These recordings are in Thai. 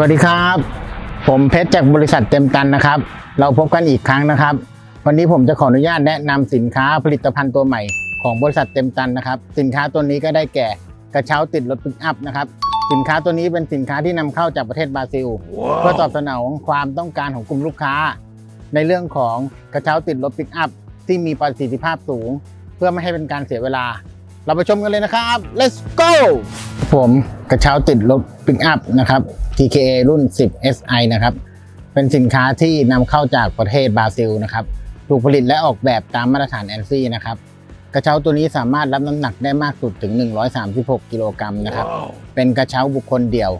วัสดีครับ ผมเพชรจากบริษัทเต็มตันนะครับ เราพบกันอีกครั้งนะครับ วันนี้ผมจะขออนุญาตแนะนำสินค้าผลิตภัณฑ์ตัวใหม่ของบริษัทเต็มตันนะครับ สินค้าตัวนี้ก็ได้แก่กระเช้าติดรถปิกอัพนะครับ สินค้าตัวนี้เป็นสินค้าที่นำเข้าจากประเทศบราซิล เพื่อตอบสนองความต้องการของกลุ่มลูกค้า ในเรื่องของกระเช้าติดรถปิกอัพที่มีประสิทธิภาพสูง เพื่อไม่ให้เป็นการเสียเวลา เราไปชมกันเลยนะครับ let's go ผมกระเช้าติดรถปิกอัพนะครับ TKA รุ่น 10 SI นะครับ เป็นสินค้าที่นำเข้าจากประเทศบราซิลนะครับ ถูกผลิตและออกแบบตามมาตรฐาน ANSI นะครับ กระเช้าตัวนี้สามารถรับน้ำหนักได้มากสุดถึง 136 กิโลกรัมนะครับ เป็นกระเช้าบุคคลเดี่ยว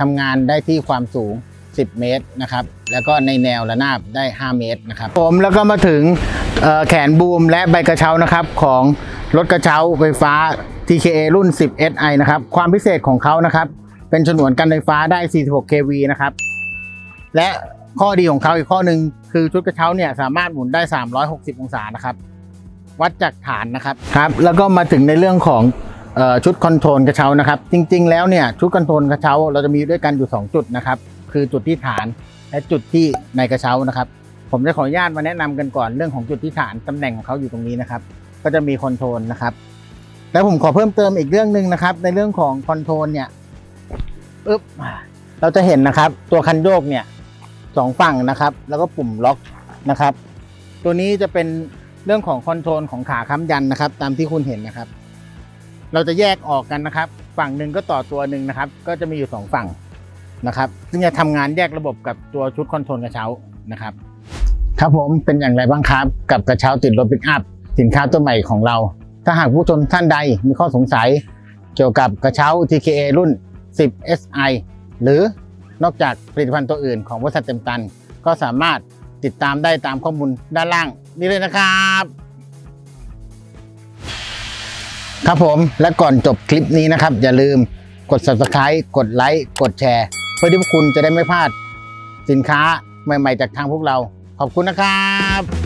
ทำงานได้ที่ความสูง 10 เมตรนะครับ แล้วก็ในแนวระนาบได้ 5 เมตรนะครับ ผมแล้วก็มาถึงเอ่อแขนบูมและใบกระเช้านะครับของรถกระเช้าไฟฟ้า TKA รุ่น 10 SI นะครับ ความพิเศษของเขานะครับ เป็นฉนวนกันไฟฟ้าได้ 46 kV นะครับ และข้อดีของเขาอีกข้อหนึ่งคือชุดกระเช้าเนี่ยสามารถหมุนได้ 360 องศานะครับ วัดจากฐานนะครับครับ แล้วก็มาถึงในเรื่องของออชุดคอนโทรลกระเช้านะครับ จริง ๆ แล้วเนี่ยชุดคอนโทรลกระเช้าเราจะมีด้วยกันอยู่ 2 จุดนะครับ คือจุดที่ฐานและจุดที่ในกระเช้านะครับ ผมจะขออนุญาตมาแนะนำกันก่อนเรื่องของจุดที่ฐานตำแหน่งของเขาอยู่ตรงนี้นะครับ ก็จะมี control นะครับ แล้วผมขอเพิ่มเติมอีกเรื่องหนึ่งนะครับ ในเรื่องของ control เนี่ยอึ๊บเราจะเห็นนะครับ ตัวคันโยกเนี่ยสองฝั่งนะครับ แล้วก็ปุ่มล็อกนะครับ ตัวนี้จะเป็นเรื่องของ control ของขาค้ำยันนะครับ ตามที่คุณเห็นนะครับ เราจะแยกออกกันนะครับ ฝั่งหนึ่งก็ต่อตัวหนึ่งนะครับ ก็จะมีอยู่สองฝั่งนะครับ ซึ่งจะทำงานแยกระบบกับตัวชุดคอนโทรลกระเช้านะครับ ครับผมเป็นอย่างไรบ้างครับ กับกระเช้าติดรถปิกอัพสินค้าตัวใหม่ของเรา ถ้าหากผู้ชมท่านใดมีข้อสงสัยเกี่ยวกับกระเช้า TKA รุ่น 10 SI หรือนอกจากผลิตภัณฑ์ตัวอื่นของบริษัทเต็มตัน ก็สามารถติดตามได้ตามข้อมูลด้านล่างนี้เลยนะครับ ครับผมและก่อนจบคลิปนี้นะครับ อย่าลืมกด subscribe กดไลค์กดแชร์ เพื่อที่พวกคุณจะได้ไม่พลาดสินค้าใหม่ๆจากทางพวกเรา ขอบคุณนะครับ